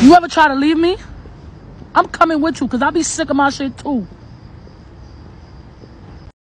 You ever try to leave me? I'm coming with you because I be sick of my shit too.